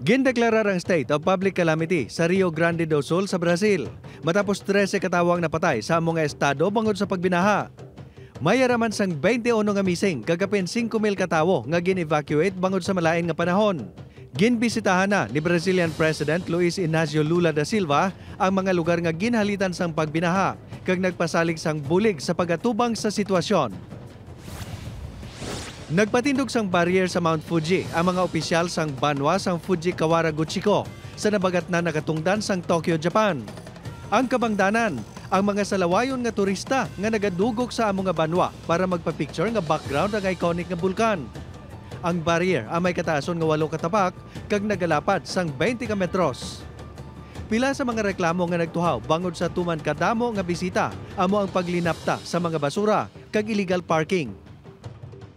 Gindeklarar ang state of public calamity sa Rio Grande do Sul sa Brazil matapos 13 katawang napatay sa mga estado bangod sa pagbinaha. May araman sang 21 nga missing kagapin 5,000 katawo nga gin-evacuate bangod sa malain nga panahon. Ginbisitahan na ni Brazilian President Luis Inacio Lula da Silva ang mga lugar nga ginhalitan sang pagbinaha kag nagpasalig sang bulig sa pagatubang sa sitwasyon. Nagpatindog sang barrier sa Mount Fuji ang mga opisyal sang banwa sang Fuji Kawara Guchiko sa nabagat na nakatungdan sang Tokyo, Japan. Ang kabangdanan, ang mga salawayon nga turista nga nagadugok sa among nga banwa para magpa-picture nga background ang iconic nga bulkan. Ang barrier ang may kataason nga walo katapak kag nagalapad sang 20 ka metros. Pila sa mga reklamo nga nagtuhaw bangod sa tuman kadamo nga bisita amo ang paglinapta sa mga basura kag illegal parking